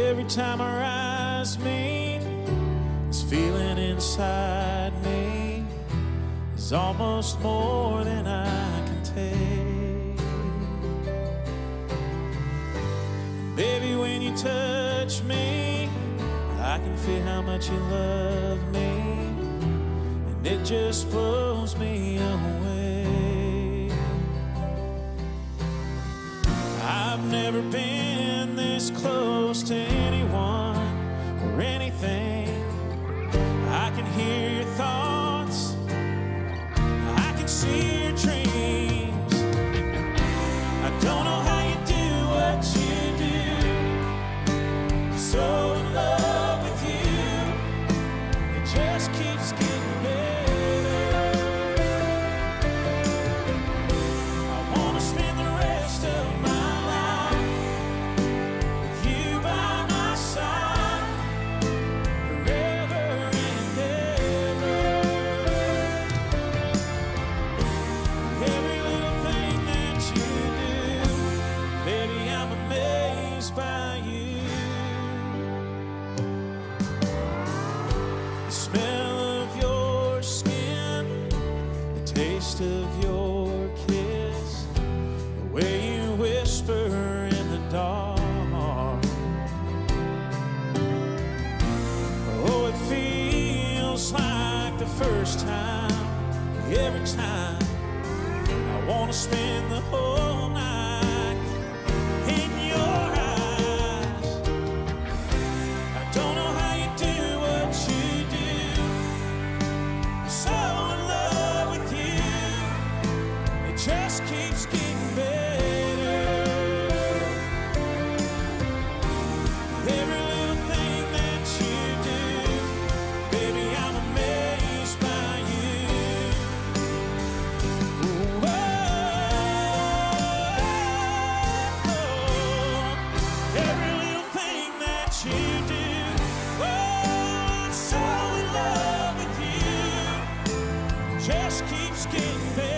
every time our eyes meet, this feeling inside me is almost more than I can take. Baby, when you touch me, I can feel how much you love me, and it just blows me away. I've never been close to anyone or anything. I can hear your thoughts, I can see taste of your kiss, the way you whisper in the dark. Oh, it feels like the first time, every time. I wanna spend the whole Just keeps getting better.